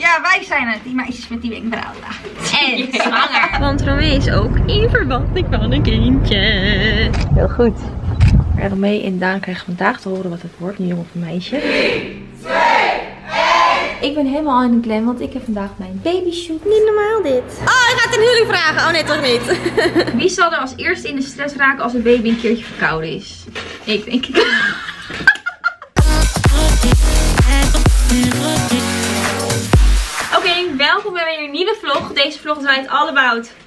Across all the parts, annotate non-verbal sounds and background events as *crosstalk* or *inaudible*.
Ja, wij zijn het, die meisjes met die wenkbrauwen. En zwanger. Want Romee is ook in verband van een kindje. Heel goed. Romee en Daan krijgen vandaag te horen wat het wordt, een jongen of een meisje. 3, 2, 1. Ik ben helemaal in de klem, want ik heb vandaag mijn babyshoot. Niet normaal dit. Oh, ik ga het in jullie vragen. Oh nee, toch niet. Wie zal er als eerste in de stress raken als een baby een keertje verkouden is? Ik denk ik. *laughs* welkom bij weer een nieuwe vlog. Deze vlog het all about.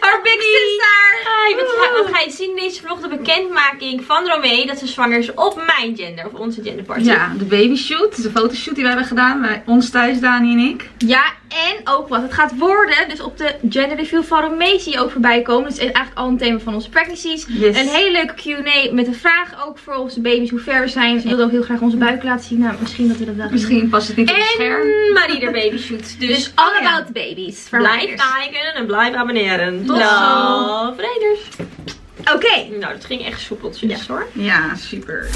Our big sister! Hi, wat, ga, wat ga je zien in deze vlog? De bekendmaking van Romee dat ze zwanger is op mijn gender, of onze genderparty. Ja, de babyshoot, de fotoshoot die we hebben gedaan bij ons thuis, Dani en ik. Ja, en ook wat het gaat worden. Dus op de gender review van Romee zie je ook voorbij komen. Dat is eigenlijk al een thema van onze pregnancies. Yes. Een hele leuke Q&A met een vraag ook voor onze baby's, hoe ver we zijn. Ze wilden ook heel graag onze buik laten zien. Nou, misschien dat we dat wel Misschien past het niet op het scherm. En Marie de babyshoot. Dus, Dus, all oh ja. about the babies. Blijf kijken en blijf abonneren. Tot Love Raiders. Oké. Nou, dat ging echt soepeltjes hoor. Ja, super.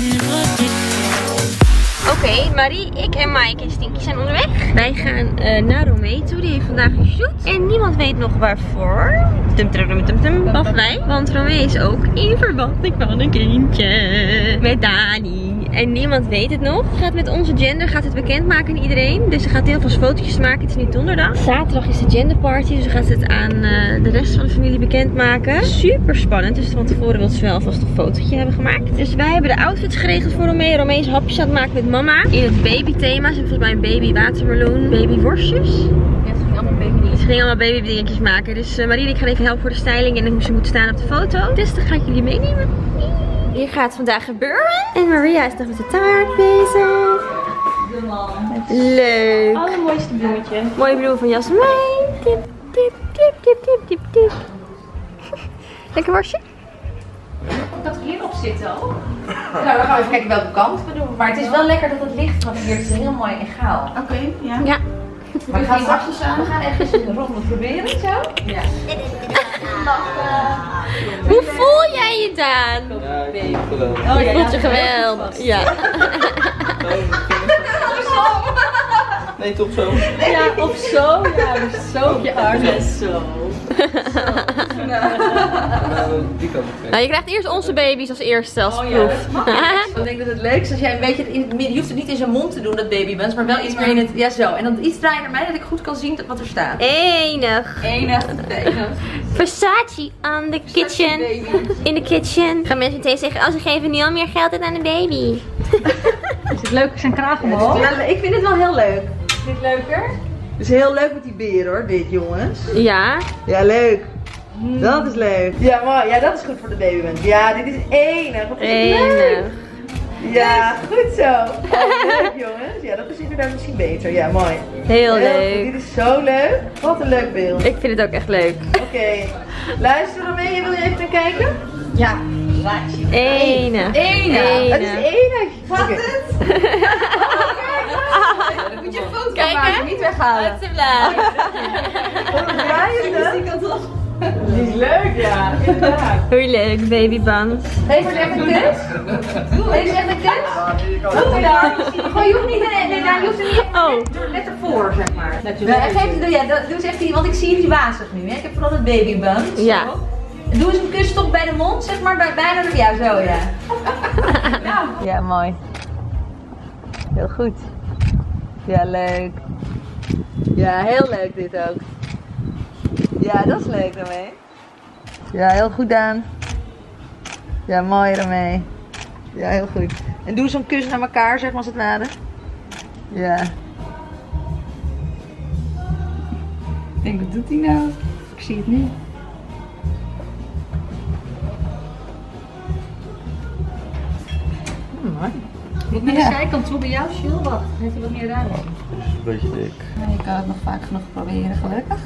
Oké, Marie, ik en Mike en Stinky zijn onderweg. Wij gaan eh, naar Romee toe. Die heeft vandaag een shoot. En niemand weet nog waarvoor. Tum tum tum tum tum. Wij. Want Romee is ook in verband van een kindje. Met Dani. En niemand weet het nog. Gaat met onze gender gaat het bekendmaken aan iedereen. Dus ze gaat heel veel fotootjes maken. Het is nu donderdag. Zaterdag is de genderparty. Dus ze gaat het aan eh, de rest van de familie bekendmaken. Super spannend. Dus van tevoren wil ze wel alvast een fotootje hebben gemaakt. Dus wij hebben de outfits geregeld voor Romee. Romee is hapjes aan het maken met mama. In het babythema. Ze heeft volgens mij een baby watermeloen. Baby worstjes. Baby Ze gingen allemaal baby dingetjes maken. Dus eh, Marie ik gaan even helpen voor de styling en hoe ze moet staan op de foto. Dus dan ga ik jullie meenemen. Hier gaat vandaag gebeuren. En Maria is nog met de taart bezig. Leuk. Allermooiste bloemetje. Mooie bloem van Jasmijn. Tip, tip, tip, tip, tip, tip, tip. *laughs* Lekker worstje? Dat hierop zit al. Nou, dan gaan we even kijken welke kant we doen. Maar het is wel lekker dat het licht van hier is heel mooi egaal. Oké, ja. Ja. Maar we gaan straks aan. We gaan even een ronde proberen zo. Ja. Hoe voel jij je, Daan? Ja, ik voel het wel. Oh, Je voelt je geweldig. Ja. *laughs* Nee, toch zo? Ja, of zo. Ja, *laughs* zo op je armen. Zo. Nou, die kan ik Nou, je krijgt eerst onze baby's als eerste als Oh, ja. *laughs* Ik denk dat het leuk is als jij een beetje in het midden, je hoeft het niet in zijn mond te doen, dat babybuns, maar wel iets meer in het, ja zo. En dan iets draaien naar mij, dat ik goed kan zien wat er staat. Enig. Enig, enig. Versace on the kitchen. In the kitchen. Gaan mensen meteen zeggen, oh ze geven nu al meer geld uit aan de baby. *laughs* Is het leuk zijn kraag omhoog? Ja, ik vind het wel heel leuk. Je het leuker? Het is heel leuk met die beer hoor, dit jongens. Ja. Ja, leuk. Dat is leuk. Ja, mooi. Ja, dat is goed voor de babybuns. Ja, dit is enig. Wat is het leuk. Ja, goed zo. Oh, leuk jongens. Ja, dat is inderdaad misschien beter. Ja, mooi. Heel leuk. Dit is zo leuk. Wat een leuk beeld. Ik vind het ook echt leuk. Oké. Luister Romee, wil je even naar kijken? Ja. Enig. Enig. Het is enig. Wat het? *laughs* Dan moet je een foto Kijk, maken, hè? niet weghalen. Wat te blij. Die is leuk, ja. Inderdaad. Hoe leuk, babyband. Geef eens even een kus. Geef even een kus. Doe daar. Gewoon, je hoeft niet, nee, nee, je hoeft er niet Oh. net ervoor, zeg maar. Ja, geef, doe, ja, doe eens echt die, want ik zie die wazig nu. Hè. Ik heb vooral het babyband. Ja. Doe eens een kus toch bij de mond, zeg maar, bij, bijna, de- ja, zo, *laughs* ja. Ja, mooi. Heel goed. Ja, leuk. Ja, heel leuk dit ook. Ja, dat is leuk daarmee. Ja, heel goed Daan. Ja, mooi ermee. Ja, heel goed. En doe zo'n kus naar elkaar, zeg maar als het ware. Ja. Ik denk, wat doet hij nou? Ik zie het niet. Wat naar de zijkant toe bij jou, Jules? Wat? Heeft hij wat meer ruimte? een beetje dik. Nee, ik kan het nog vaak genoeg proberen, gelukkig.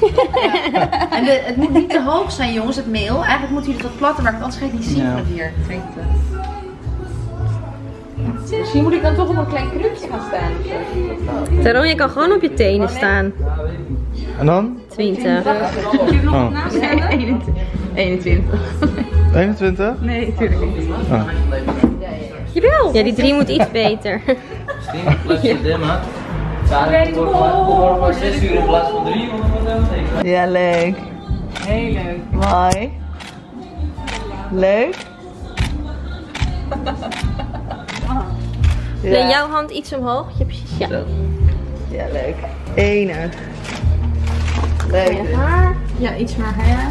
*laughs* En de, het moet niet te hoog zijn, jongens, het meel. Eigenlijk moet hij het wat platter maken, want anders ga je het niet zien Ja. van hier. Misschien moet ik dan toch op een klein krukje gaan staan. Daarom, je kan gewoon op je tenen staan. En dan? 20. Oh. 21. 21? *laughs* Nee, natuurlijk niet. Oh. Jawel. Ja, die drie moet iets beter. Misschien een flesje *laughs* dimmen. Ja, ik word maar- maar 6 uur in plaats van 3, want dan wordt het helemaal niks. Ja, leuk. Heel leuk. Mooi. Leuk. *laughs* Ja. Jouw hand iets omhoog. Ja, precies. Ja. Ja, leuk. Enig. Leuk. Ja, iets meer haar.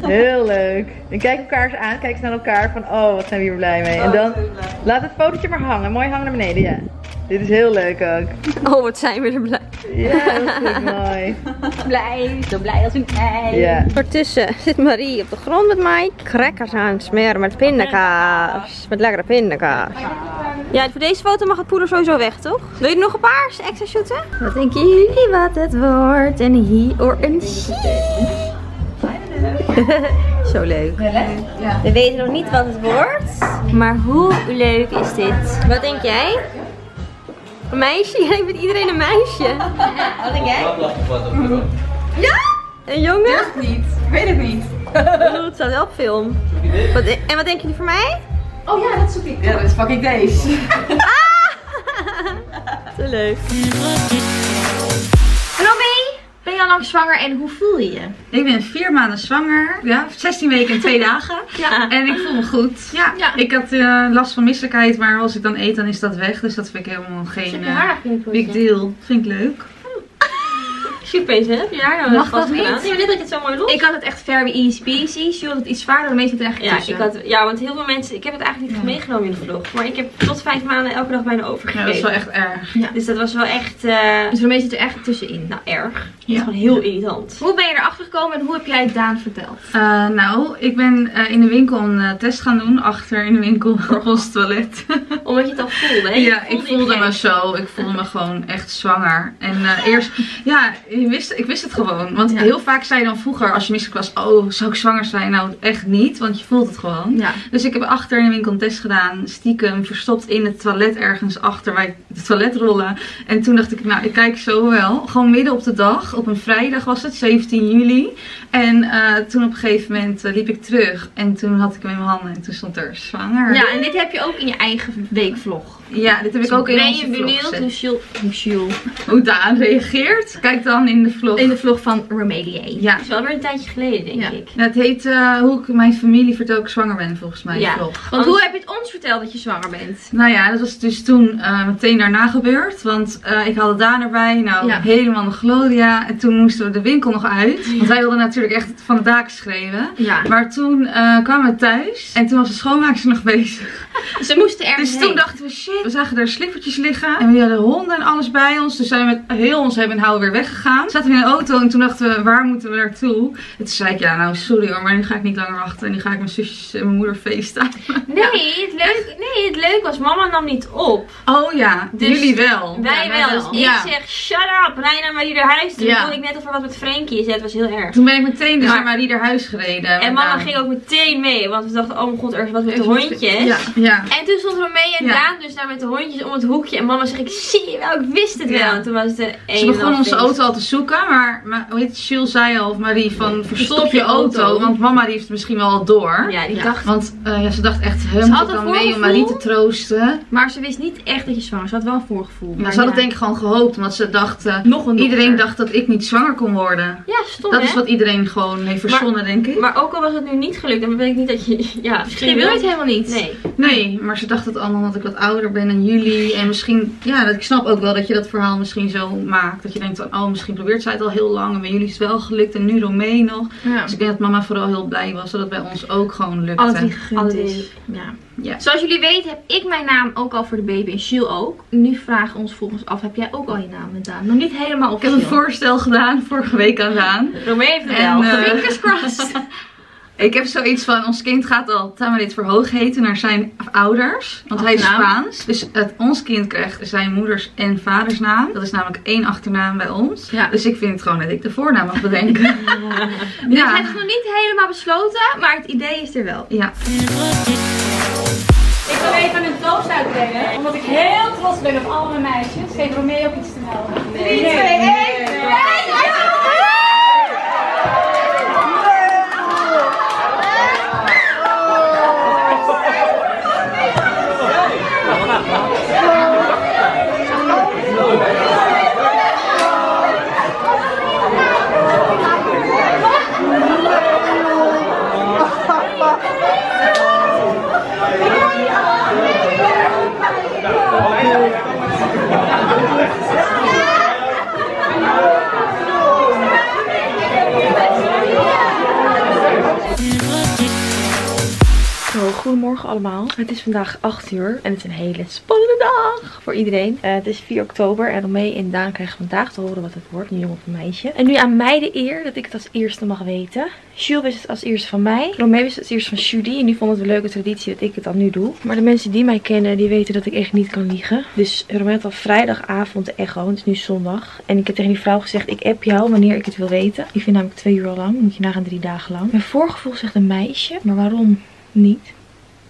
Heel leuk. En kijk elkaar eens aan. Kijk eens naar elkaar van, oh, wat zijn we hier blij mee. En dan laat het fotootje maar hangen. Mooi hangen naar beneden, ja. Dit is heel leuk ook. Oh, wat zijn we er blij. Ja, heel *laughs* goed, mooi. Blij, zo blij als een ei. Ja. Ondertussen zit Marie op de grond met Mike. Crackers aan het smeren met pindakaas. Met lekkere pindakaas. Ja, voor deze foto mag het poeder sowieso weg, toch? Wil je nog een paar extra shooten? Wat denken jullie wat het wordt? En hier or een *laughs* Zo leuk. We weten nog niet wat het wordt. Maar hoe leuk is dit? Wat denk jij? Een meisje? *laughs* Jij bent iedereen een meisje. Wat denk jij? Ja? Een jongen? Niet, ik weet het niet. Het staat wel op film. Wat, en wat denken jullie voor mij? Oh ja, dat zoek ik. Ja, dat is pak ik deze. *laughs* *laughs* Te leuk. Romy, ben je al lang zwanger en hoe voel je je? Ik ben vier maanden zwanger. Ja, 16 weken en 2 *laughs* dagen. Ja. En ik voel me goed. Ja, Ja. ik had eh, last van misselijkheid, maar als ik dan eet, dan is dat weg. Dus dat vind ik helemaal geen eh, big deal. Vind ik leuk. Super hè? Je haar nou Mag dat niet? gedaan? Nee, maar dit dat je het zo mooi los. Ik had het echt very easy peasy. Jules had het iets zwaarder, de meeste het echt ja, tussen. ik had, ja, want heel veel mensen, ik heb het eigenlijk niet meegenomen in de vlog. Maar ik heb tot vijf maanden elke dag bijna Ja, overgegeven. dat is wel echt erg. Dus dat was wel echt, eh, Dus de meeste zit er echt tussenin. nou erg. Ja. is gewoon heel irritant. Hoe ben je erachter gekomen en hoe heb jij het Daan verteld? Eh, nou, ik ben eh, in de winkel een eh, test gaan doen. Achter in de winkel voor ons toilet. Omdat je het al voelde, hè? Je Ja, ik voelde je me zo. Ik voelde me gewoon echt zwanger. En eh, eerst, *laughs* ja, je wist, ik wist het gewoon. Want Ja. heel vaak zei je dan vroeger, als je misselijk was, oh, zou ik zwanger zijn? Nou, echt niet, want je voelt het gewoon. Ja. Dus ik heb achter in de winkel een test gedaan, stiekem, verstopt in het toilet ergens achter bij de toiletrollen. En toen dacht ik, nou, ik kijk zo wel. Gewoon midden op de dag, op een vrijdag was het, 17 juli. En eh, toen op een gegeven moment eh, liep ik terug. En toen had ik hem in mijn handen en toen stond er zwanger. Ja, en dit heb je ook in je eigen weekvlog. Ja, dit heb ik ook in ben onze je vlog benieuwd hoe Jules, hoe Jules Hoe Daan reageert? Kijk dan in de vlog. in de vlog van Remediate. Ja. Het is wel weer een tijdje geleden, denk Ja. ik. Nou, het heet eh, hoe ik mijn familie vertel ik zwanger ben, volgens mij. Ja. vlog. Want hoe heb je het ons verteld dat je zwanger bent? Nou ja, dat was dus toen eh, meteen daarna gebeurd. Want eh, ik had Daan erbij. Nou, Ja. helemaal de Gloria. En toen moesten we de winkel nog uit. Want wij wilden natuurlijk echt van de daken schreeuwen. Ja. Maar toen kwamen we thuis. En toen was de schoonmaakster nog *laughs* bezig. Ze moesten ergens Dus toen heen. dachten we, shit, we zagen daar slippertjes liggen. En we hadden honden en alles bij ons. Dus zijn we met heel ons hebben en houden weer weggegaan. Zaten we in de auto en toen dachten we, waar moeten we naartoe? En toen zei ik, ja nou sorry hoor, maar nu ga ik niet langer wachten. En nu ga ik mijn zusjes en mijn moeder feesten. *laughs* Nee, het leuk, nee, het leuk was, mama nam niet op. Oh ja, Dus jullie wel. Wij Ja, wel. Dus Ja. ik zeg, shut up, rij naar Marie haar huis. Toen Ja. voelde ik net of er wat met Frankie is. Het was heel erg. Toen ben ik meteen dus Maar- naar Marie naar huis gereden. En mama Daan. ging ook meteen mee, want we dachten, oh mijn god, er is wat met de hondjes. Ja, ja. En toen stond Romee en Ja. Daan dus daar met de hondjes om het hoekje. En mama zegt, ik zie je wel, ik wist het Ja. wel. En toen was het een Ze begon onze auto al te zoeken, maar, maar hoe heet het, Jules zei al, of Marie, van verstop je auto. Want mama die heeft het misschien wel al door. Ja, die Ja. dacht, Want eh, ja, ze dacht echt, Ze hem had moet dan mee om. Marie te troosten. Maar ze wist niet echt dat je zwanger was. Ze had wel een voorgevoel. Maar Maar ze had het denk ik gewoon gehoopt, omdat ze dacht, eh, Nog een iedereen dacht dat ik niet zwanger kon worden. ja, stom Dat hè? is wat iedereen gewoon heeft verzonnen, denk ik. Maar ook al was het nu niet gelukt, dan weet ik niet dat je, ja, Misschien wil je het helemaal niet. Nee. Nee, maar ze dacht het allemaal omdat ik wat ouder ben dan jullie. En misschien, ja, dat, ik snap ook wel dat je dat verhaal misschien zo maakt. Dat je denkt, van, oh, misschien probeert zij het al heel lang. En bij jullie is het wel gelukt en nu Romee nog. Ja. Dus ik denk dat mama vooral heel blij was dat het bij ons ook gewoon lukte. Alle drie gegund is. Ja. Ja. Zoals jullie weten heb ik mijn naam ook al voor de baby en Jules ook. Nu vragen we ons volgens af, heb jij ook al je naam met Daan? Nog niet helemaal Ik heb een voorstel gedaan vorige week aan Daan. Romee heeft het En, wel. eh, Fingers crossed. *laughs* Ik heb zoiets van, ons kind gaat al Tamarit Verhoog heten naar zijn ouders. Want hij is. Spaans. Dus het, ons kind krijgt zijn moeders en vaders naam. Dat is namelijk één achternaam bij ons. Ja. Dus ik vind het gewoon dat ik de voornaam mag bedenken. Dus *laughs* ja. het is nog niet helemaal besloten, maar het idee is er wel. ja. Ik wil even een toast uitbrengen, omdat ik heel trots ben op al mijn meisjes. Geef Romeo ook iets te melden. 3, 2, 1. Het is vandaag 8 uur en het is een hele spannende dag voor iedereen. Eh, het is 4 oktober en Romee en Daan krijgen vandaag te horen wat het wordt, een jongen of een meisje. En nu aan mij de eer dat ik het als eerste mag weten. Jules wist het als eerste van mij. Romee wist het als eerste van Judy en die vond het een leuke traditie dat ik het dan nu doe. Maar de mensen die mij kennen, die weten dat ik echt niet kan liegen. Dus Romee had al vrijdagavond de echo, het is nu zondag. En ik heb tegen die vrouw gezegd, ik app jou wanneer ik het wil weten. Ik vind namelijk twee uur lang, moet je nagaan drie dagen lang. Mijn voorgevoel zegt een meisje, maar waarom niet?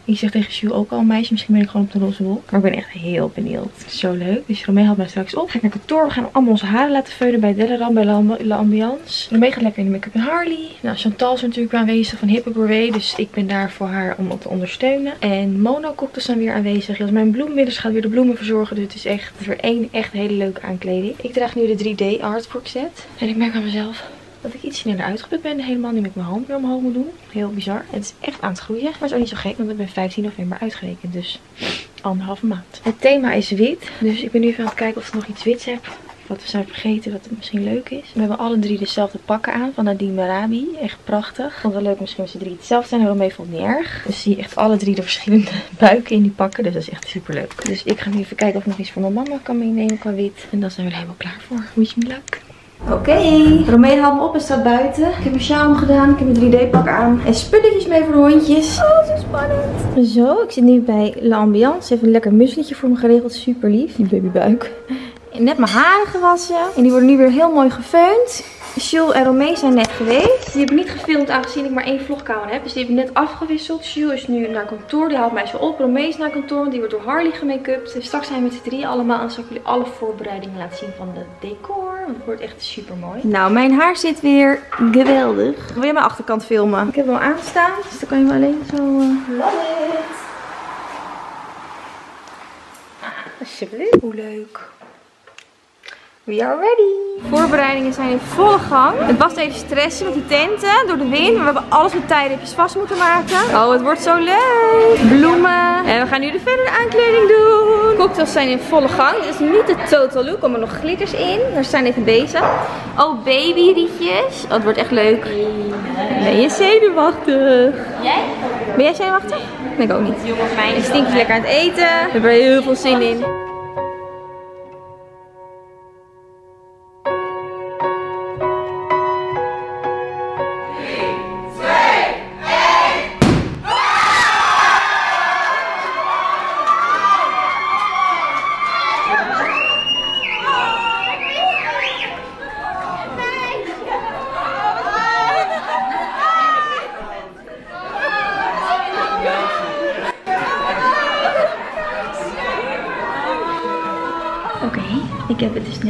Ik zeg tegen Jules ook al meisje. Misschien ben ik gewoon op de roze wolk. Maar ik ben echt heel benieuwd. Zo leuk. Dus Romee haalt mij straks op. Ga ik naar kantoor. We gaan allemaal onze haren laten veulen bij Delaram. Bij Ambiance. Romee gaat lekker in de make-up en Harley. Nou, Chantal is natuurlijk aanwezig van Hippe Gourmet. Dus ik ben daar voor haar om te ondersteunen. En Mono Cocktails zijn weer aanwezig. Als mijn bloemenmiddels gaat weer de bloemen verzorgen. Dus het is echt weer één echt hele leuke aankleding. Ik draag nu de 3D artwork set. En ik merk aan mezelf dat ik iets sneller uitgeput ben. Helemaal nu met mijn hand weer omhoog moet doen. Heel bizar. Het is echt aan het groeien. Maar het is ook niet zo gek, want ik ben 15 november uitgerekend. Dus anderhalve maand. Het thema is wit. Dus ik ben nu even aan het kijken of ik nog iets wits heb. Wat we zijn vergeten, wat misschien leuk is. We hebben alle drie dezelfde pakken aan van Nadine Marabi. Echt prachtig. Vond wel leuk misschien als ze drie hetzelfde zijn. Daarom het niet erg. Dus zie je echt alle drie de verschillende *laughs* buiken in die pakken. Dus dat is echt super leuk. Dus ik ga nu even kijken of ik nog iets voor mijn mama kan meenemen qua wit. En dan zijn we er helemaal klaar voor. Wish me luck. Oké, Romee haalt me op en staat buiten. Ik heb mijn sjaal gedaan, ik heb mijn 3D-pak aan en spulletjes mee voor de hondjes. Oh, zo spannend. Zo, ik zit nu bij La Ambiance. Ze heeft een lekker musletje voor me geregeld, super lief. Die babybuik. Net mijn haren gewassen en die worden nu weer heel mooi gefeund. Jules en Romee zijn net geweest. Die heb ik niet gefilmd aangezien ik maar één vlogkamer heb. Dus die heb ik net afgewisseld. Jules is nu naar kantoor. Die haalt mij zo op. Romee is naar kantoor. Want die wordt door Harley gemake-upt. Dus straks zijn we met z'n drie allemaal. En dan zal ik jullie alle voorbereidingen laten zien van de decor. Want het wordt echt super mooi. Nou, mijn haar zit weer geweldig. Wil je mijn achterkant filmen? Ik heb hem al aanstaan. Dus dan kan je hem alleen zo... Uh... Love it. Alsjeblieft. Hoe leuk. We are ready. Voorbereidingen zijn in volle gang. Het was even stressen met die tenten door de wind. Maar we hebben alles met tijdripjes vast moeten maken. Oh, het wordt zo leuk. Bloemen. En we gaan nu de verdere aankleding doen. Cocktails zijn in volle gang. Dit is niet de total look. Er komen nog glitters in. Daar zijn even bezig. Oh, babyrietjes. Oh, het wordt echt leuk. Ben je zenuwachtig? Jij? Ben jij zenuwachtig? Nee, ik ook niet. Jongens, mij is lekker aan het eten. We hebben er heel veel zin in.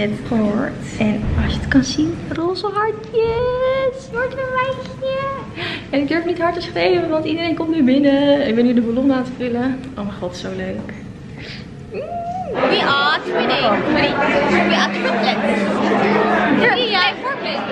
Net gehoord. En als je het kan zien, roze hartjes. Wordt een meisje. En ik durf niet hard te schreeuwen, want iedereen komt nu binnen. Ik ben nu de ballon aan het vullen. Oh mijn god, zo leuk. We are twinning. We are triplets. Ja, jij voorbeeld.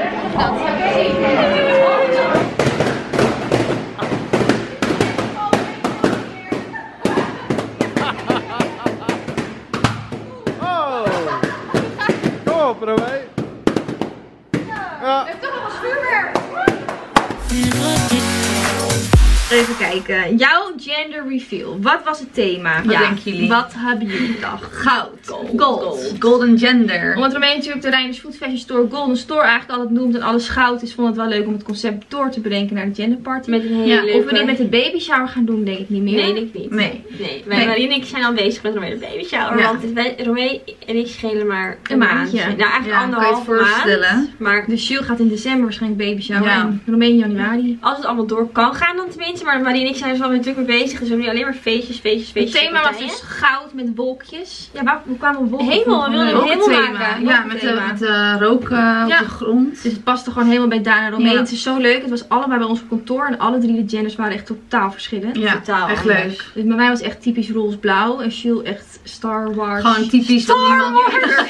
Kijken. Jouw gender reveal. Wat was het thema? Wat denken jullie? Wat hebben jullie gedacht? Goud. Gold. Gold. Golden gender. Omdat Romein natuurlijk de Rijners Food Fashion Store Golden Store eigenlijk altijd noemt en alles goud is, vond het wel leuk om het concept door te bedenken naar de gender party. Met een hele ja. Of we dit met de baby shower gaan doen, denk ik niet meer. Nee, denk ik niet. Nee. Nee, wij, Marie en ik zijn al bezig met Romee de baby shower. Ja. Want wij, Romee en ik schelen maar Een maandje. Nou, eigenlijk Ja, kan je het anderhalf voorstellen? maand. Maar Dus Jules gaat in december waarschijnlijk baby shower Ja. en Romein in januari. als het allemaal door kan gaan dan tenminste. Maar Marie en ik zijn er zo natuurlijk mee bezig. Dus we hebben nu alleen maar feestjes, feestjes, Het feestjes. thema was dus goud met wolkjes. Ja, waar, hoe kwamen wolken? Hemel, we wilden Van, een eh, hemel Thema. maken. Ja, met de, thema. met de rook eh, op Ja. de grond. Dus het paste gewoon helemaal bij Daan en Romein. Ja. Het is zo leuk. Het was allebei bij ons op kantoor. En alle drie de genders waren echt totaal verschillend. Ja, Totaal echt anders. leuk. Dus bij mij was echt typisch roze-blauw. En Jules echt Star Wars. Gewoon typisch wat niemand,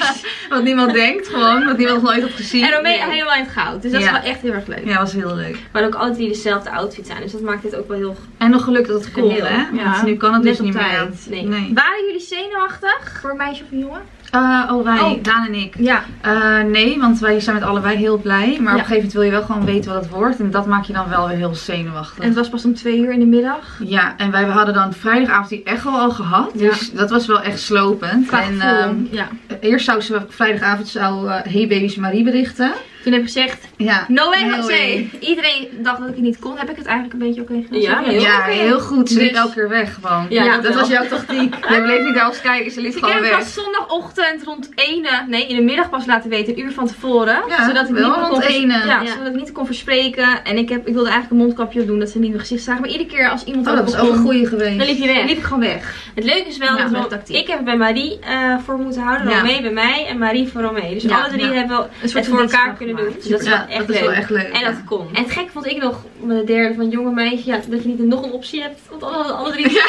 *laughs* wat niemand denkt. Gewoon, wat niemand nog nooit heeft gezien. En Romein Nee. helemaal in het goud. Dus dat Ja. is wel echt heel erg leuk. Ja, was heel leuk. Maar ook alle drie dezelfde outfit zijn. Dus dat maakt dit ook wel heel... En nog geluk dat het hè? Ja. Want nu kan het Net dus niet meer. Nee. nee. Waren jullie zenuwachtig voor een meisje of een jongen? Eh, oh, wij, Oh. Daan en ik. Ja. Eh, nee, want wij zijn met allebei heel blij. Maar op een gegeven moment wil je wel gewoon weten wat het wordt. En dat maak je dan wel weer heel zenuwachtig. En het was pas om twee uur in de middag. Ja, en wij hadden dan vrijdagavond die echo al gehad. Ja. Dus dat was wel echt slopend. Qua en ehm, ja. eerst zou ze vrijdagavond zou eh Hey Baby's Marie berichten. Toen heb ik gezegd, Ja, no way No José. way. Iedereen dacht dat ik het niet kon. Heb ik het eigenlijk een beetje oké gedaan? Ja, heel ja heel goed. Ze Dus- liep elke keer weg gewoon. Ja, Ja, dat wel. was jouw tactiek. Jij bleef niet naar ons kijken, ze liep Dus ik gewoon heb het weg. pas zondagochtend rond 1, nee in de middag pas laten weten, een uur van tevoren. Ja, zodat ik wel niet kon vers- ene. Ja, Ja. zodat ik niet kon verspreken. En ik, heb, ik wilde eigenlijk een mondkapje op doen, dat ze niet mijn gezicht zagen. Maar iedere keer als iemand Oh, dat was ook een goede geweest. Dan liep je weg. liep ik gewoon weg. Het leuke is wel Ja, dat we- tactiek. ik heb het bij Marie eh, voor moeten houden. Ja. Romee bij mij en Marie voor Romee. Dus Ja, alle drie hebben soort het voor elkaar dienstdag kunnen gemaakt. doen. Dus dat is ja, wel echt dat is leuk. wel echt leuk. En ja. dat kon. En het gek vond ik nog met de derde van jonge meisje, ja, dat je niet nog een optie hebt. Want alle, alle drie *laughs*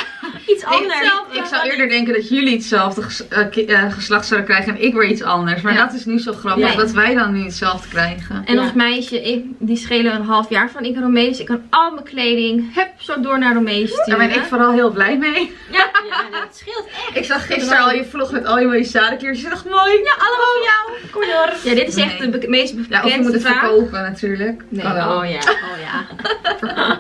iets anders. Ik, ik zou eerder denken dat jullie hetzelfde ges- eh, eh, geslacht zouden krijgen en ik weer iets anders. Maar Ja. dat is nu zo grappig dat wij dan nu hetzelfde krijgen. En Ja. ons meisje, ik, die schelen een half jaar van ik en Romee. Dus ik kan al mijn kleding, hup, zo door naar Romee Daar ben ik vooral heel blij mee. Ja, ja, dat scheelt echt. Ik zag gisteren al je vlog met al je mooie zadenkleertjes. Ik dacht mooi. Ja, Allemaal voor jou. Kom door. Ja, dit is echt Nee. de meest Ja, of je moet het vraag. verkopen natuurlijk. Nee. Oh, wel. Oh ja, oh ja. *laughs*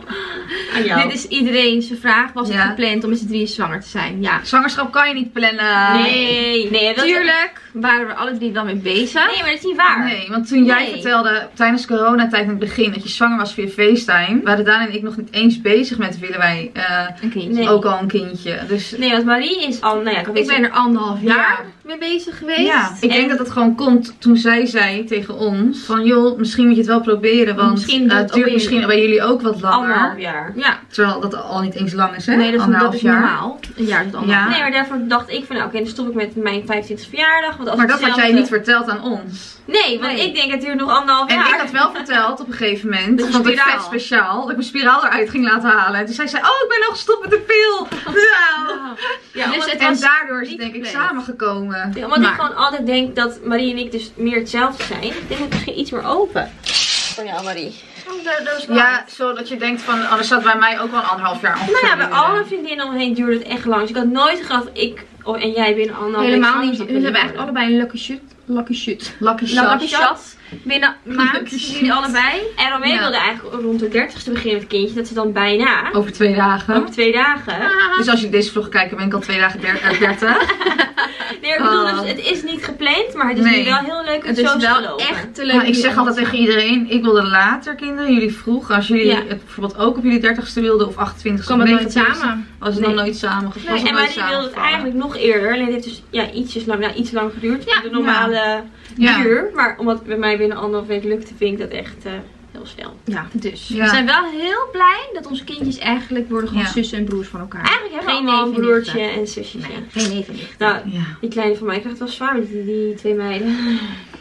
Aan. Dit is iedereen zijn vraag. Was het gepland om met z'n drieën zwanger te zijn? Ja. Zwangerschap kan je niet plannen. Nee, nee, Tuurlijk waren we alle drie wel mee bezig. Nee, maar dat is niet waar. Nee, want toen jij Nee. vertelde tijdens coronatijd in het begin dat je zwanger was via FaceTime, waren Daan en ik nog niet eens bezig met willen wij eh, Een kindje. Nee. ook al een kindje. Dus Nee, want Marie is al, nou ja, ik, Ik ben er anderhalf jaar Ja. Mee bezig geweest. ja, ik denk En- dat het gewoon komt toen zij zei tegen ons van joh, misschien moet je het wel proberen, want Misschien het het duurt ook misschien bij jullie ook wat anderhalf langer. jaar. Ja. Terwijl dat al niet eens lang is, hè? Nee, dat is, Anderhalf dat is jaar. normaal. Een jaar is het anderhalf. Ja. Nee, maar daarvoor dacht ik van, nou, oké, dan stop ik met mijn 25e verjaardag. Want als Maar dat had jij niet verteld aan ons. Nee, want Nee. ik denk het duurt nog anderhalf En jaar. ik had wel verteld op een gegeven moment, Dat vond ik vet speciaal, dat ik mijn spiraal eruit ging laten halen. En toen zei zij, oh ik ben nog gestopt met de pil. *laughs* Nou. Ja, dus het en daardoor is het denk ik gepland. Samengekomen. Ja, omdat Maar- ik gewoon altijd denk dat Marie en ik dus meer hetzelfde zijn. Ik denk dat misschien iets meer open. Voor jou, Marie. Ja, zodat je denkt van, oh, dat zat bij mij ook wel een anderhalf jaar ongeveer. Nou ja, bij alle mijn vriendinnen omheen duurde het echt lang. Dus ik had nooit gedacht, ik oh, en jij binnen anderhalf Helemaal niet. We hebben eigenlijk allebei een lucky shoot. Lucky shoot. Lucky Nou, shot. lucky shot. Binnen *laughs* maand. Jullie allebei. En Romee Ja. wilde eigenlijk rond de 30ste beginnen met het kindje. Dat ze dan bijna, Over twee dagen. over twee dagen. Dus als je deze vlog kijkt, ben ik al twee dagen der- eh, 30. *laughs* *laughs* Nee, ik bedoel, Oh. dus het is niet gepland, maar het is Nee. nu wel heel leuk. Het zo is wel echt te leuk. Maar ik zeg altijd tegen iedereen, ik wilde later kinderen, jullie vroeg. Als jullie Ja. het bijvoorbeeld ook op jullie 30ste wilden of 28ste Kan of het nooit 29ste, samen. Was het Nee. nog nooit samen Nee, het en nooit Marie wilde het eigenlijk nog eerder. Alleen het heeft dus ja, ietsjes lang, nou, iets lang geduurd. Ja. de normale Ja. duur. Maar omdat het bij mij binnen anderhalf week lukte, vind ik dat echt eh, heel snel. Ja, dus. Ja. We zijn wel heel blij dat onze kindjes eigenlijk worden gewoon Ja. zussen en broers van elkaar. Eigenlijk hebben we Geen allemaal een broertje en. Nee, ja. geen neven en nichten. Nou, Ja. die kleine van mij krijgt wel zwaar met die, die twee meiden.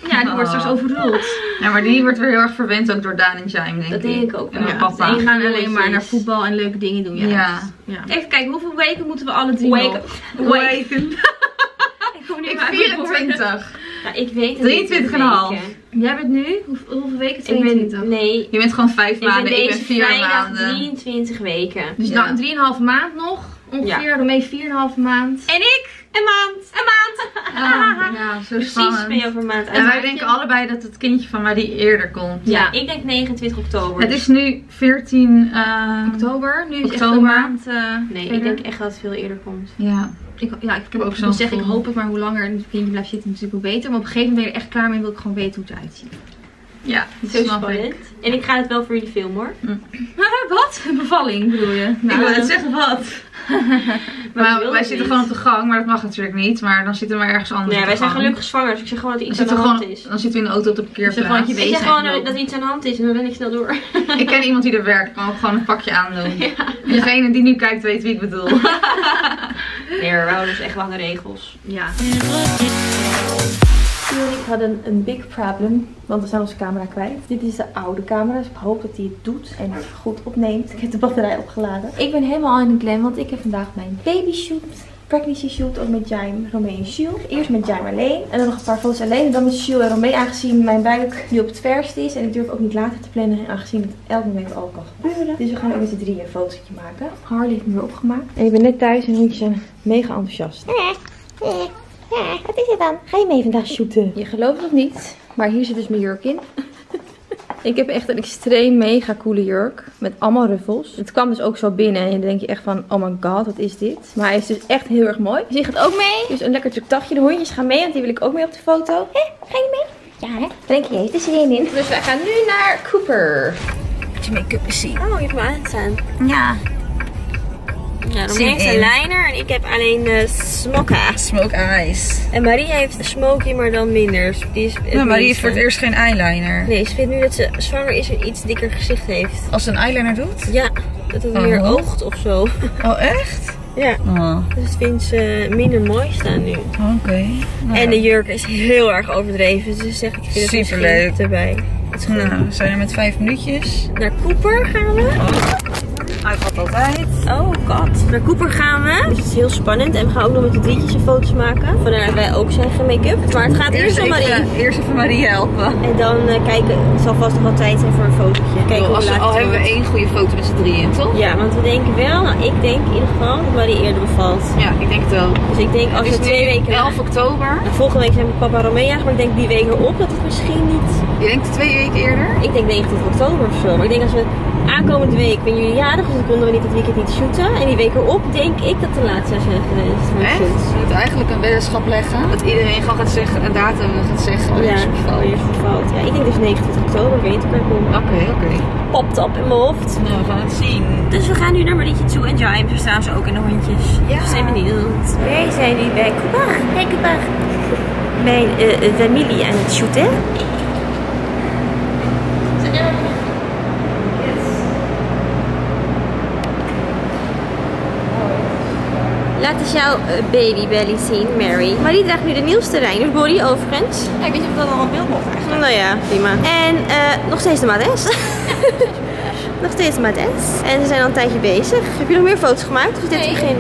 Ja, die wordt straks Oh. overruled. ja, maar die wordt weer heel erg verwend ook door Daan en Jaime, denk Dat denk ik ook En wel. Ja, papa. Die gaan alleen maar naar voetbal en leuke dingen doen. Ja. ja. Even kijken, hoeveel weken moeten we alle drie Wake- nog? Weken. *laughs* Ik kom niet Ik meer uit mijn woorden. 24. Nou, ik weet het 23 en een half. weken. Jij bent nu? Hoeveel, hoeveel weken? Ik 22. ben, nee, Je bent gewoon vijf ik ben maanden, ik ben deze vier vrijdag maanden. 23 weken. Dus Ja. nou, 3,5 maand nog. Ongeveer, Romee 4,5 maand. En ik? Een maand. Een maand. Ah, *laughs* ja, zo Precies, spannend. ben je over een maand En wij uit. denken allebei dat het kindje van Marie eerder komt. Ja, ik denk 29 oktober. Het is nu 14 eh, Oktober. Nu is echt Oktober. een maand eh Nee, verder. ik denk echt dat het veel eerder komt. Ja, Ik, ja, ik heb ook zo zeggen, ik gevoel. hoop het, maar hoe langer het kindje blijft zitten, natuurlijk hoe beter. Maar op een gegeven moment ben je er echt klaar mee en wil ik gewoon weten hoe het eruit ziet. Ja, snap ik. spannend. En ik ga het wel voor jullie filmen hoor. *laughs* Wat? Een bevalling bedoel je? ik Nou, wil eh, het zeggen wat. *laughs* Maar ik wil wij het zitten niet. gewoon op de gang, maar dat mag natuurlijk niet. Maar dan zitten we ergens anders Nee, wij zijn gelukkig zwanger, dus ik zeg gewoon dat er iets aan de hand is. dan zitten we in de auto op de parkeerplaats. Ik zeg gewoon dat er iets aan de hand is en dan ben ik snel door. *laughs* Ik ken iemand die er werkt, ik kan ook gewoon een pakje aandoen. En degene die nu kijkt weet wie ik bedoel. Nee, we houden dus echt de regels. ja. Ik hadden een big problem, want we zijn onze camera kwijt. Dit is de oude camera, dus ik hoop dat hij het doet en het goed opneemt. Ik heb de batterij opgeladen. Ik ben helemaal in de klem, want ik heb vandaag mijn baby shoot. Pregnancy shoot, ook met Jaime, Romee en Jules. Eerst met Jaime alleen en dan nog een paar foto's alleen. En dan met Jules en Romee, aangezien mijn buik nu op het verst is. En ik durf ook niet later te plannen, aangezien het elk moment al kan gebeuren. Dus we gaan ook met z'n drieën een fotootje maken. Harley heeft me weer opgemaakt. En ik ben net thuis en hondjes zijn mega enthousiast. Ja, wat is het dan? Ga je mee vandaag shooten? Je gelooft het niet, maar hier zit dus mijn jurk in. *laughs* Ik heb echt een extreem mega coole jurk. Met allemaal ruffels. Het kwam dus ook zo binnen. En dan denk je echt van, oh my god, wat is dit? Maar hij is dus echt heel erg mooi. Dus je gaat ook mee. Dus een lekker dagje. De hondjes gaan mee, want die wil ik ook mee op de foto. Hé, ga je mee? Ja, hè? Frenkie heeft er zin in. Dus wij gaan nu naar Cooper. Je make-up eens zien. Oh, je hebt me. Ja. Ja, Romy heeft een liner en ik heb alleen de smokka. Smoke eyes. En Marie heeft smoky, maar dan minder. Dus Die is het maar die heeft voor het eerst geen eyeliner. Nee, ze vindt nu dat ze zwanger is en iets dikker gezicht heeft. Als ze een eyeliner doet? Ja, dat het meer Oh. oogt of zo. *laughs* Oh, echt? Ja, Oh, dus dat vindt ze minder mooi staan nu. oké. Nou, En de jurk is heel erg overdreven. Dus ze zegt, ik vind het Superleuk. erbij. Het is. Nou, we zijn er met vijf minuutjes. Naar Cooper gaan we. Hij valt altijd. Oh god. Naar Cooper gaan we. Dus het is heel spannend. En we gaan ook nog met de drietjes een foto's maken. Vandaar dat wij ook zijn gemake-up. Maar het gaat eerst om Marie. even, eerst even Marie helpen. En dan eh, kijken. Het zal vast nog wel tijd zijn voor een fotootje. Kijken hoe Als we, al hebben we één goede foto met z'n drieën, toch? Ja, want we denken wel. Nou, ik denk in ieder geval dat Marie eerder bevalt. Ja, ik denk het wel. Dus ik denk als we twee weken... 11 oktober. Nou, volgende week zijn we papa Romea. Maar ik denk die week erop dat het misschien niet... Je denkt twee weken eerder? Ik denk 29 oktober of zo. Maar ik denk als we aankomende week... Ben jullie jarig, dus dan konden we niet het weekend niet shooten. En die week erop denk ik dat de laatste zou zijn geweest. met Echt? moeten eigenlijk een weddenschap leggen. Dat iedereen gewoon gaat zeggen, een datum gaat zeggen. Oh, Ja, oh, eerst bevalt. Ja, ik denk dus 29 oktober. Ik weet het ook wel. Oké, oké. Popt op in mijn hoofd. Nou, we gaan het zien. Dus we gaan nu naar Marietje toe en. Daar staan ze ook in de hondjes. Ja. We zijn benieuwd. Wij zijn nu bij Kuba. Bij Kuba. Bij eh, eh, familie aan het shooten. Laat eens jouw eh, baby belly zien, Mary. Maar die draagt nu de nieuwste Reiner body overigens. Ja, ik weet niet of dat al een beeld mocht eigenlijk. Nou ja, prima. En eh, nog steeds de Mades. *laughs* nog steeds de Mades. En ze zijn al een tijdje bezig. Heb je nog meer foto's gemaakt? Of is dit het Nee. begin?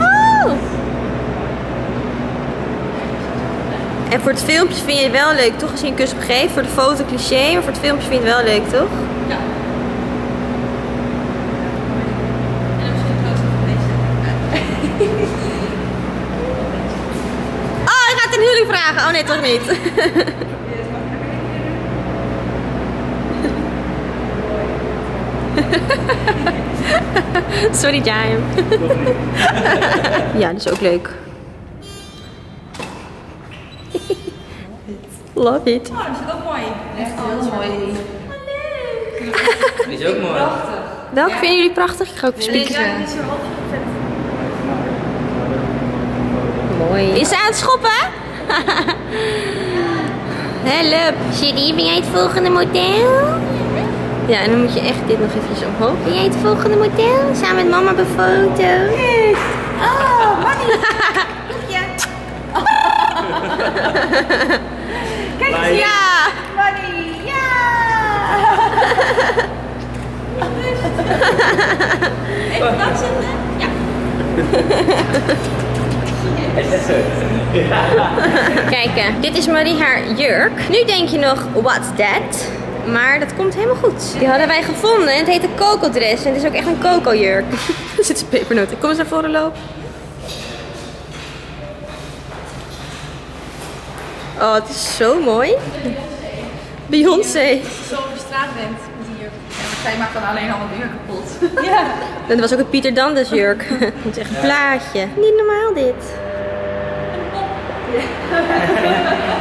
Oh! En voor het filmpje vind je het wel leuk, toch? Als je een kus geeft. Voor de foto cliché, maar voor het filmpje vind je het wel leuk, toch? Ja. Oh, hij gaat een huwelijk vragen. Oh nee, toch niet. *laughs* Sorry, Jaime. ja, dat is ook leuk. Love it. Oh, dat is ook mooi. Echt heel mooi. Is ook mooi. Welke vinden jullie prachtig? Ik ga ook spieken. Mooi. Is ze aan het schoppen? Help. Sherry, ben jij het volgende model? Ja, en dan moet je echt dit nog eventjes omhoog. Ben jij het volgende model? Samen met mama op een foto. Oh, *laughs* money. Kijk eens, Ja. money. Ja. *laughs* Even dat zitten. Ja. *laughs* *laughs* Kijk, eh, dit is Marie haar jurk. Nu denk je nog, what's that? Maar dat komt helemaal goed. Die hadden wij gevonden en het heet een coco dress. En het is ook echt een coco jurk. *laughs* er zit een pepernoot. Kom eens naar voren lopen. Oh, het is zo mooi. Beyoncé. Zo op de straat bent met die jurk. Zij maakt dan alleen al mijn deur kapot. Ja. *laughs* Dat was ook een Pieter Dandes jurk. Het is echt een plaatje. Niet normaal dit. *laughs*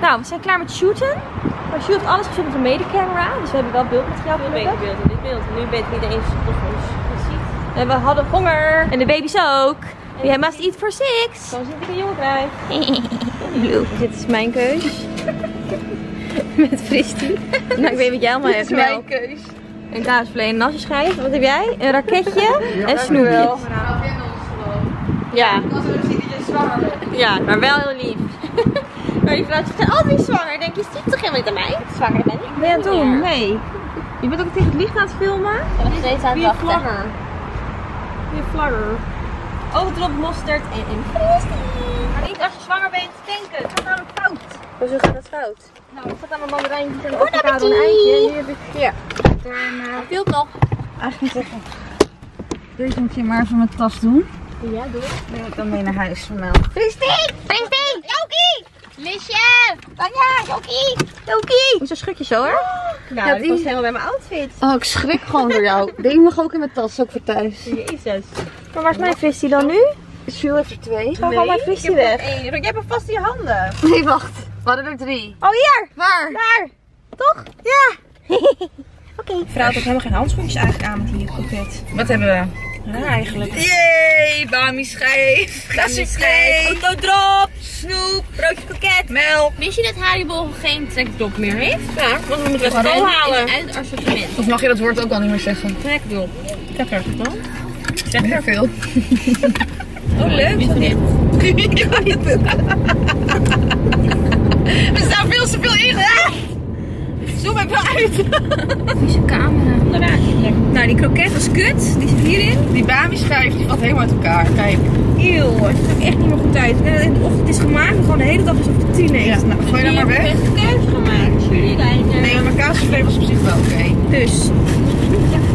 Nou, we zijn klaar met shooten. Maar Sjoerd heeft alles geshoot met een medecamera. Dus we hebben wel beeldmateriaal gelukkig. beeld in dit beeld. Nu weet ik niet eens of ons het ziet. En we hadden honger. En de baby's ook. We must eat for six. Zo zit ik een jongen krijg. *laughs* Dit is mijn keus. *laughs* *laughs* Met fristie. nou, ik weet wat jij allemaal hebt. Melk. keus. Een kaasvlees, een nasje schijf. Wat heb jij? Een raketje en snoepjes. Ja. Zwanger. Ja, maar wel heel lief. *laughs* maar die vrouw zegt altijd zwanger. Ik denk, je ziet toch helemaal niet aan mij? Zwanger ben ik. Ben je doen? Nee. Je bent ook tegen het licht aan het filmen? Ik ben steeds aan het wachten. vlagger. Overtrop mosterd en een fristie. Maar niet als je zwanger bent tanken. Fout. Hoezo gaat dat fout? Nou, ik zat aan mijn mandarijn die aan avocado een eitje. En nu heb ik... Ja. Daarna... Veel nog. Eigenlijk niet zeggen. Deze moet je maar even mijn tas doen. Ja, doe het. Neem ik dan mee naar huis van Mel. Christine! Christine! Jokie! Lisje! Tanja! Jokie! Jokie! Hoezo schud je zo hoor? Nou, Ja, dat die- was helemaal bij mijn outfit. Oh, ik schrik gewoon door jou. *laughs* Deze mag ook in mijn tas, ook voor thuis. Jezus. Maar waar is mijn fristie dan nu? Jules heeft er twee. Ga gewoon mijn fristie weg. Eén. Jij hebt hem vast in je handen. Nee, wacht. We hadden er drie. Oh, hier! Waar? Daar! Toch? Ja! *laughs* Vrouw had ook helemaal geen handschoentjes eigenlijk aan met die kroket. Wat hebben we? Ja, eigenlijk. Yay, Bami schijf. Gassie schijf. Foto drop! Snoep! Broodje kroket! Melk. Wist je dat Haribo geen trekdop meer heeft? Ja, want we moeten Dat gewoon halen. Uit het assortiment. Of mag je dat woord ook al niet meer zeggen? Trekdop. Trekker. Wat? Zeg er veel. Oh, leuk. Zo dit. *laughs* *laughs* We staan veel te veel in. Zoom even uit. Vieze camera. Nou, die kroket was kut. Die zit hierin. Die Bami schijf die valt helemaal uit elkaar. Kijk. Eeuw, het ziet echt niet meer goed uit. Ik het de ochtend is gemaakt en gewoon de hele dag is op de tien heeft. Ja, nou, gooi dan maar weg. een keus gemaakt. Jullie lijnen. Nee, maar kaasvlees was op zich wel oké. Dus. *laughs*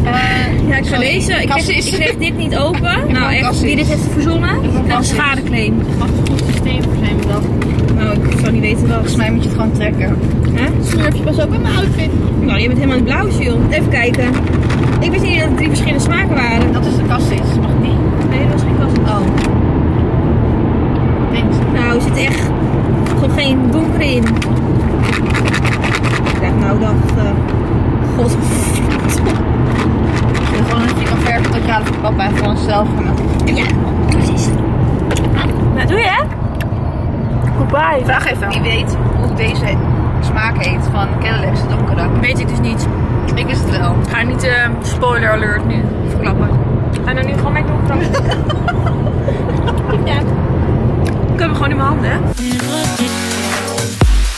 eh, ja, ik ga lezen. Ik kreeg, ik kreeg dit niet open. *laughs* Nou, echt, wie dit heeft verzonnen, krijgt een schadeclaim. Mag een goed systeem voor zijn bedacht. Nou, ik zou niet weten wat. Volgens mij moet je het gewoon trekken. Hè? Smurfje was ook in mijn outfit. Nou, je bent helemaal in blauw, Jill. Even kijken. Ik wist niet dat het drie verschillende smaken waren. Dat is de kassis. Mag niet? Nee, dat was geen kast. Oh. Thanks. Nou, er zit echt gewoon geen donker in. Ja, nou, dat. eh God. Je wil gewoon een vlieg verven tot je aan van papa en gewoon zelf gaan. Ja, precies. Nou, doe je hè? Vraag even wie weet hoe deze smaak heet van Cadillac de donkere. Weet ik dus niet. Ik wist het wel. Ga niet eh, spoiler alert nu verklappen. Ga je nou nu gewoon met doen? *laughs* ja. Ik heb hem gewoon in mijn handen?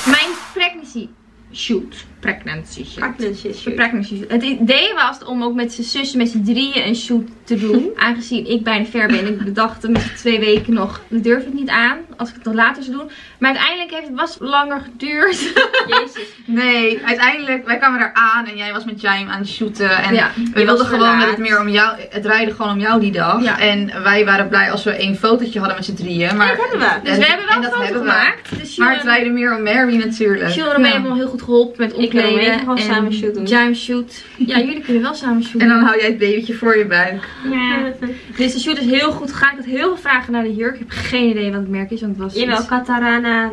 Mijn pregnancy shoot. Pregnancy shoot. Pregnancy shoot. Het idee was om ook met zijn zussen met z'n drieën een shoot te doen. *laughs* Aangezien ik bijna ver ben. Ik bedacht met z'n twee weken nog. Dat durf ik niet aan. Als ik het nog later zou doen. Maar uiteindelijk heeft het was langer geduurd. *laughs* Jezus. Nee, uiteindelijk, wij kwamen daar aan en jij was met Jaime aan het shooten. En Ja, we wilden gewoon dat het meer om jou, het rijden gewoon om jou die dag. Ja. En wij waren blij als we één fotootje hadden met z'n drieën. Maar, dat hebben we. Dus en- we hebben wel en een foto gemaakt. Dus Maar het rijden meer om Mary natuurlijk. Jill en Ja. hebben me heel goed geholpen met en omkleden. gaan gewoon samen shoot doen. Jaime shoot. Ja, jullie kunnen wel samen shooten. En dan hou jij het babytje voor je buik. Ja. Dus de shoot is heel goed gegaan. Ik had heel veel vragen naar de jurk. Ik heb geen idee wat het merk is, het was Jawel, iets- Katarana.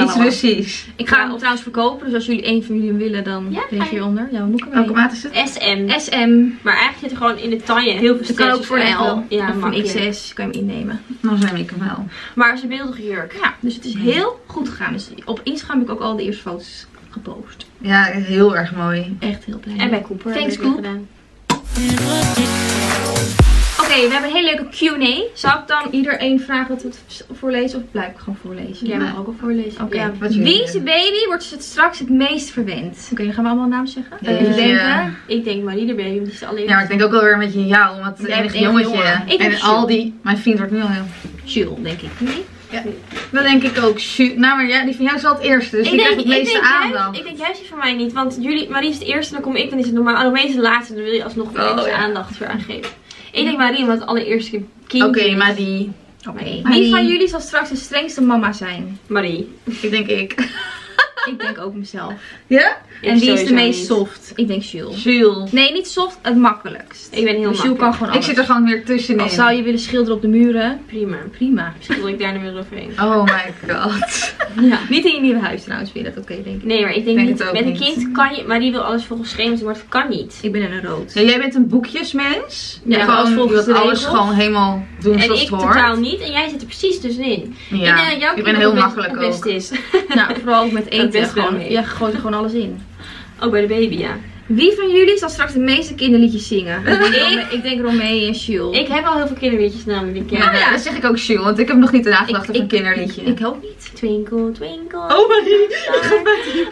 Iets Russisch. Ik ga hem trouwens verkopen, dus als jullie een van jullie hem willen, dan Ja, reageer je onder. Ja, hoe moet ik hem Welke weten? maat is het? SM. SM. Maar eigenlijk zit er gewoon in de taille heel veel het kan ook voor een L Ja, of mag een je. XS. Kan je hem innemen. Dan zijn ik hem wel. Maar een beeldige jurk. Ja, dus het is heel goed gegaan. Dus op Instagram heb ik ook al de eerste foto's gepost. Ja, heel erg mooi. Echt heel blij. En bij Cooper Thanks, heb we hebben een hele leuke Q&A. Zal ik dan ieder één vragen dat we het voorlezen of blijf ik gewoon voorlezen? Jij mag ook al voorlezen. Oké. Ja. Wat Wie zijn baby wordt het straks het meest verwend? Oké, dan gaan we allemaal naam zeggen. Even denken. Ik denk Marie erbij, want die is alleen. Ja, maar ik denk ook wel weer een beetje jou, want het enige jongetje. jongen. Ik en denk al die, mijn vriend wordt nu al heel. Jules, denk ik. Jullie? Dat denk ik ook. Nou, maar ja, die van jou is al het eerste, dus die krijgt het meeste denk aandacht. ik denk juist die van mij niet. Want jullie, Marie is het eerste, dan kom ik, dan is het normaal. Oh, Marie is de laatste, dan wil je alsnog weer Oh, ja. aandacht voor aangeven. Ik denk Marie, omdat het allereerste kind Oké, is. maar die. Oké. Maar Wie van jullie zal straks de strengste mama zijn? Marie. Ik denk ik. Ik denk ook mezelf. Ja? En wie is de meest niet. soft? Ik denk Jules. Jules. Nee, niet soft, het makkelijkst. Ik ben heel Dus Jules kan gewoon Ik zit er gewoon weer tussenin. Als zou je willen schilderen op de muren, Prima. prima. Misschien wil ik daar nu weer overheen. Oh my god. *laughs* Ja. Niet in je nieuwe huis trouwens, vind je dat oké, denk ik. Nee, maar ik denk, Denk niet, het ook met een niet. kind kan je, Marie wil alles volgens schema's maar het kan niet. Ik ben in een rood. Ja, jij bent een boekjesmens. Ja, gewoon, alles je volgens de alles gewoon helemaal doen En zoals ik het hoort. totaal niet. En jij zit er precies tussenin. Ja, ik jouw ik ben heel makkelijk ook. is. Nou, vooral ook met *laughs* eten. Best wel ja, gooit er gewoon alles in. Ook bij de baby, ja. Wie van jullie zal straks de meeste kinderliedjes zingen? ik, ik denk Romee en Jules. Ik heb al heel veel kinderliedjes namelijk. Ja. Ja, dat zeg ik ook Jules, want ik heb nog niet nagedacht over een kinderliedje. Ik hoop niet. Twinkle, twinkle. oh Marie,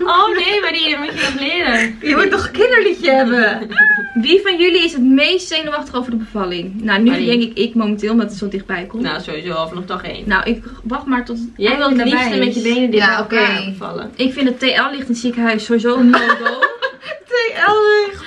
Oh nee, Marie, dat moet je nog leren. je moet toch een kinderliedje hebben? *laughs* Wie van jullie is het meest zenuwachtig over de bevalling? Nou, nu Marie. denk ik ik momenteel, omdat het zo dichtbij komt. Nou, Nou, sowieso al vanaf dag 1. ik wacht maar tot het Jij wilt het liefste met je benen dit Ja, bij elkaar oké. vallen. Ik vind het TL ligt in het ziekenhuis sowieso een no-go. *laughs* *laughs* TL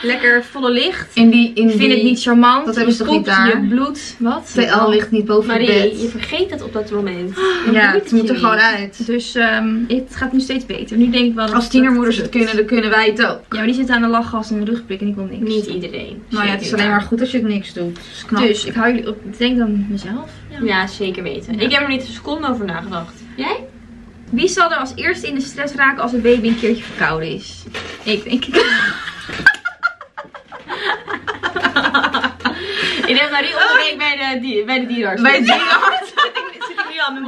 Lekker volle licht. In die, in vind het niet charmant. Dat hebben ze Je toch niet daar? Je bloed. Wat? TL ligt niet boven Marie, het bed. je vergeet het op dat moment. Ja, het moet er je gewoon uit. Dus ehm, het gaat nu steeds beter. Nu denk ik wel dat Als tienermoeders het kunnen, dan kunnen wij het ook. Ja, maar die zitten aan de lachgas in de rugprik en ik wil niks. Niet iedereen. Nou ja, het is alleen maar goed als je het niks doet. Dus knap. Dus ik hou jullie op. Ik denk dan mezelf. Ja. Ja, zeker weten. Ik heb er niet een seconde over nagedacht. Jij? Wie zal er als eerste in de stress raken als een baby een keertje verkouden is? Ik denk *laughs* ik. Ik heb Marie onderweek bij de, die, bij de dierenarts. Bij het dierenarts.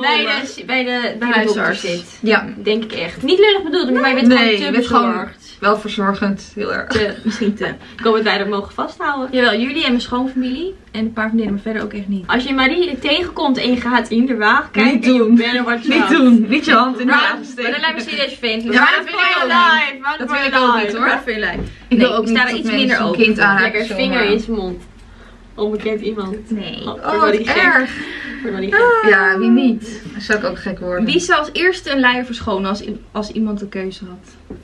bij de, bij de, bij de huisarts. zit. Ja, Denk ik echt. Niet lullig bedoeld, maar je bent Nee, gewoon je te bezorgd. wel verzorgend. Heel erg. Te, Misschien te. ik hoop dat wij dat mogen vasthouden. Jawel, jullie en mijn schoonfamilie. En een paar vriendinnen, maar verder ook echt niet. Als je Marie tegenkomt en je gaat in de wagen kijken, Niet doen. je wat je Niet doen. Niet je hand in de Maar, wagen maar steken. dat lijkt me serieus vervelend. Ja, maar dat vind ik ook niet. Dat je ik ook niet hoor. Ik wil ook niet er dat iets mensen minder een open kind aanraken. Lekker vinger in zijn mond. Onbekend iemand. Nee. Oh, Oh, wat erg. Maar gek. Ja, wie niet? Dan zou ik ook gek worden. Wie zou als eerste een luier verschonen als, als iemand de keuze had?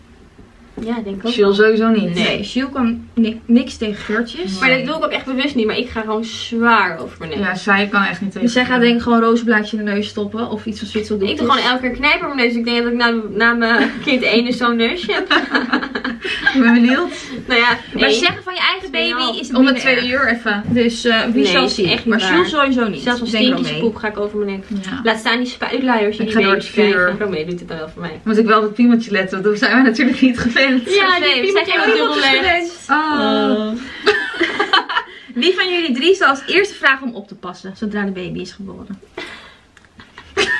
Ja, denk ik ook. Chill sowieso niet. Nee, Jules kan ni- niks tegen geurtjes. Maar dat doe ik ook echt bewust niet, maar ik ga gewoon zwaar over mijn nek. Ja, zij kan echt niet tegen. Dus zij gaat denk ik gewoon rozenblaadje in de neus stoppen. Of iets van Zwitser Ik doe gewoon elke keer knijper op mijn neus. Ik denk dat ik na, na mijn kind ene zo'n neusje heb. *laughs* Ik ben benieuwd. Nou ja, Maar één. zeggen van je eigen baby is het Om de minder twee uur even. Dus eh, wie Nee, zal zien? echt maar. Jules sowieso niet. Zelfs als steentjes poep ga ik over mijn nek. Ja. Laat staan die spuitluiers die Ik die door baby's het vuur. krijgen. Romee doet het dan wel voor mij. Moet ik wel dat piemeltje letten, want dat zijn we natuurlijk niet gewend. Ja, Nee, we zijn geen dubbel. Oh. *laughs* Wie van jullie drie zal als eerste vragen om op te passen zodra de baby is geboren? *laughs*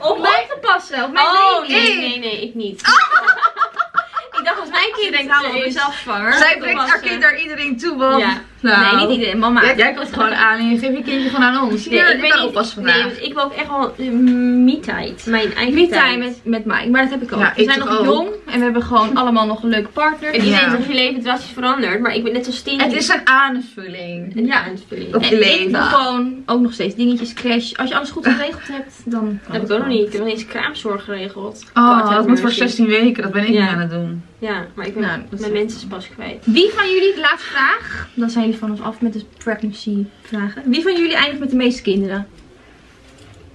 Op mij te passen, op mijn Oh, baby. nee, nee, nee, ik niet. *laughs* dacht als mijn kind denkt, hou op zwanger. Zij brengt haar kind naar iedereen toe, want... Ja. Nou, Nee, niet iedereen, mama. Jij, komt gewoon aan en je geeft je kindje gewoon aan ons. Nee, ik ik ben niet- oppassen Nee, vandaag. ik wil ook echt wel eh, me-tijd. Mijn eigen Me tijd. met, met Mike, maar dat heb ik ook. Ja, we ik zijn nog ook. jong en we hebben gewoon *laughs* allemaal nog een leuke partner. En iedereen zegt dat je leven drastisch verandert, maar ik ben net zo stinky. Het is een aanvulling. een Ja. aanvulling. Op je ik leven. doe gewoon ook nog steeds dingetjes, crash. Als je alles goed geregeld *laughs* hebt, dan Dat heb ik ook nog niet. Ik heb nog eens kraamzorg geregeld. Oh, dat moet voor mercy. 16 weken. Dat ben ik niet aan het doen. Ja, maar ik ben Nou, dat mijn mensen pas kwijt. Wie van jullie, de laatste vraag, dan zijn jullie van ons af met de pregnancy vragen. Wie van jullie eindigt met de meeste kinderen?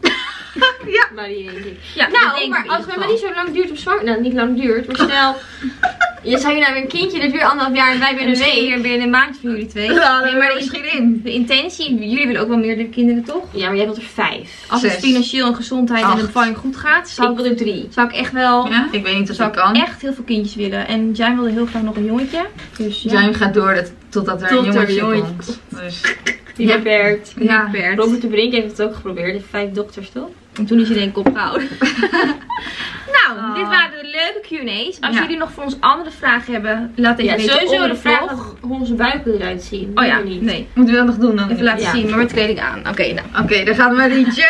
*laughs* Marie, denk ik. Ja, dat Nou, denk maar als het bij Marie zo lang duurt om zwanger... Nou, niet lang duurt, maar snel... *laughs* je zou je nou weer een kindje, dat weer anderhalf jaar en wij En binnen een week. weer binnen een maand voor jullie twee. Ja, nee, maar misschien in. de intentie, jullie willen ook wel meerdere kinderen toch? Ja, maar jij wilt er vijf. Als het financieel en gezondheid en de bevalling goed gaat, zou Ik wil er drie. zou ik echt wel... Ja? Ik weet niet of Zou dat ik kan. echt heel veel kindjes willen. En Jijn wilde heel graag nog een jongetje. Dus ja. Gaat door dat, totdat er Tot een jongetje, jongetje komt. Dus, Die Ja. beperkt. ja. Bert. Robert de Brink heeft het ook geprobeerd. Vijf dokters, toch? En toen is hij denk ik opgehouden. *laughs* nou, Oh. dit waren de leuke Q&A's. Als Ja. jullie nog voor ons andere vragen hebben, laat even Ja, weten sowieso onder de de vraag hoe onze buiken eruit zien. Oh ja, niet. nee. Moeten we dat nog doen dan? Even laten Ja. zien, maar met kleding aan. Oké, nou. Oké, daar gaat Marietje.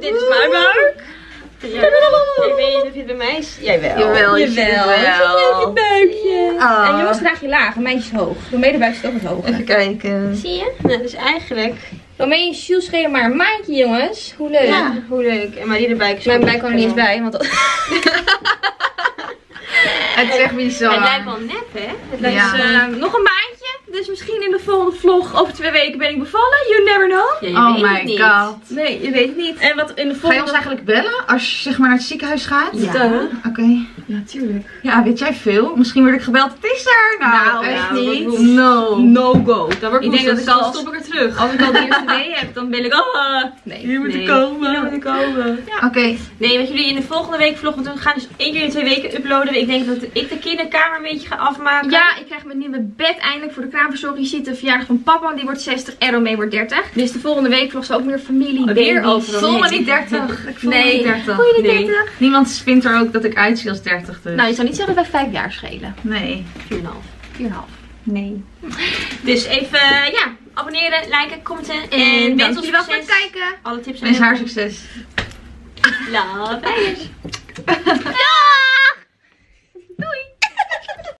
Dit is mijn buik. Ja. Ik weet niet of je het bij mij is. Jawel. Jawel, je Jawel. ziet het wel. buikje. Ah. En jongens draag je laag en meisjes hoog. De buik zit ook wat hoger. Even kijken. Zie je? Nou, dus eigenlijk... Romee en Jules schelen maar een maandje, jongens. Hoe leuk. Ja, hoe leuk. En Marie de buik is Mijn buik kwam er niet eens bij, want. *laughs* Het is echt bizar. Het lijkt wel nep, hè? Het lijkt Ja. Dus, eh, nog een maandje. Dus misschien in de volgende vlog over twee weken ben ik bevallen. You never know. Ja, je Oh my niet. god. Nee, je weet het niet. En wat in de Ga je ons volgende... eigenlijk bellen als je zeg maar naar het ziekenhuis gaat? Ja. Oké. Ja, tuurlijk. Ja, weet jij veel? Misschien word ik gebeld. Het is er. Nou, Nou, echt nou, niet. No. No go. Dan word Ik denk dat ik al- stop ik er terug. Als ik al de eerste wee heb, dan ben ik... Oh, nee. Hier moet nee. ik komen. Hier moet ik komen. Oké. Nee, wat jullie in de volgende week vloggen doen, gaan dus één keer in twee weken uploaden. Ik denk dat ik de kinderkamer een beetje ga afmaken. Ja, ik krijg mijn nieuwe bed eindelijk voor de kraamverzorging. Je ziet de verjaardag van papa, die wordt 60 en Romee wordt 30. Dus de volgende week vlog ze ook meer familie, Weer over Ik voel me niet 30. Ik voel me Nee. niet 30. Voel je niet Nee. 30? Niemand vindt er ook dat ik uitzie als 30. 31 dus. Nou, je zou niet zeggen dat wij vijf jaar schelen. Nee. 4,5. 4,5. Nee. Dus even, ja, abonneren, liken, commenten. En, En wens ons wel voor het kijken. Alle tips en Wens haar succes. Love, *laughs*